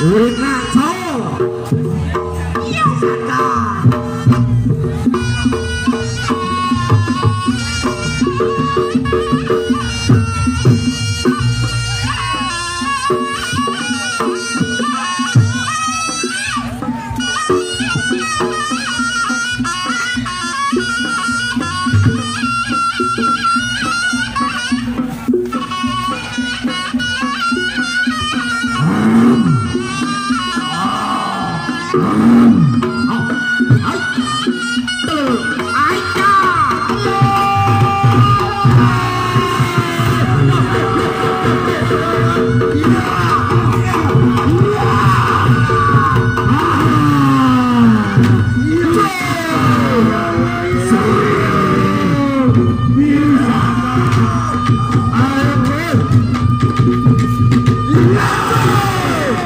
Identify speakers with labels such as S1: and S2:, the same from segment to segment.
S1: prende, yo, prende. Yo, ayo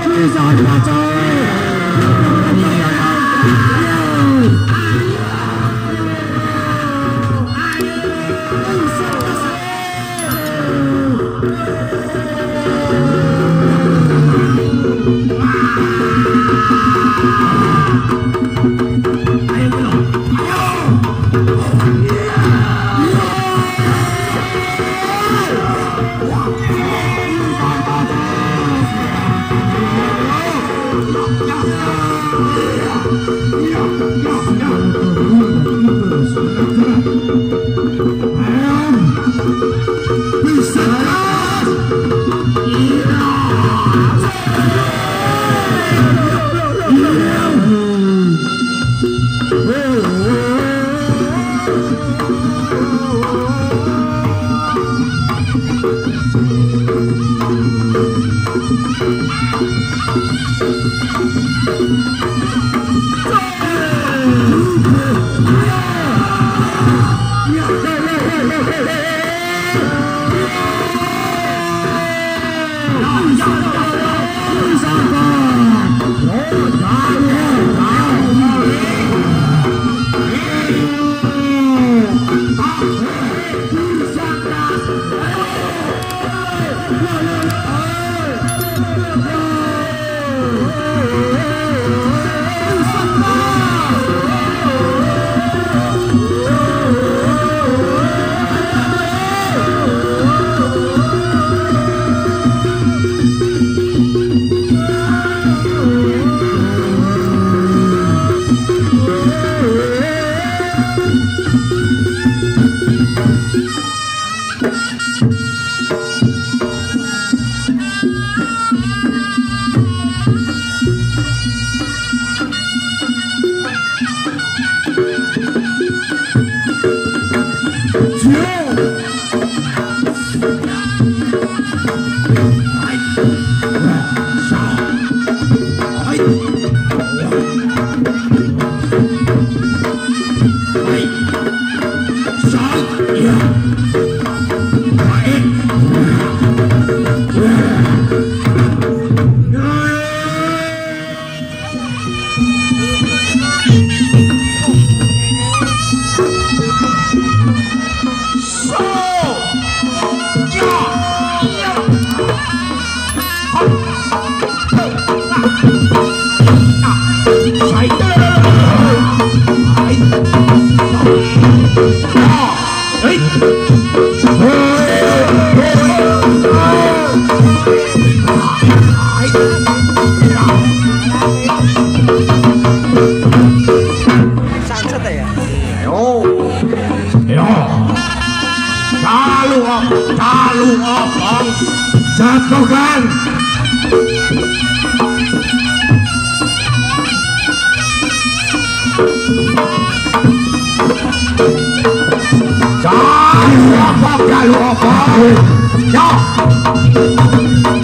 S1: Please, I'm not atau jalu. Thank Bye. chát khó khăn Trời ơi, con cái lùa con Cho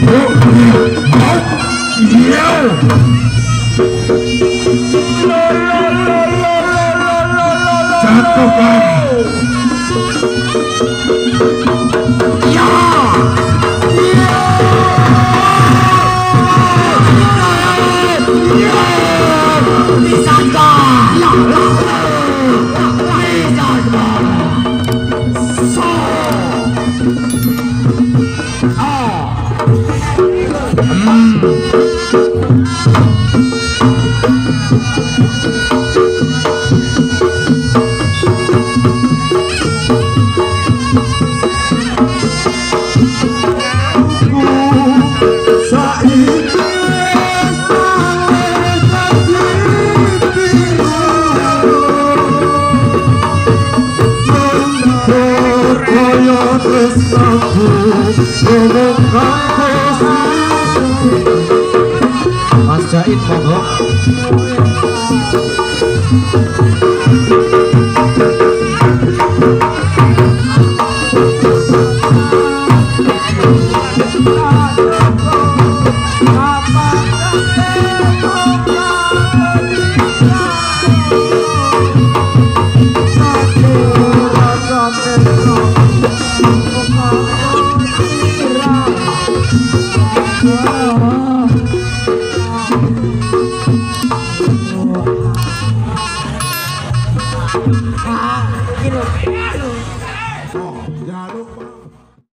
S1: Một, Chát khó khăn Mas Jain monggo.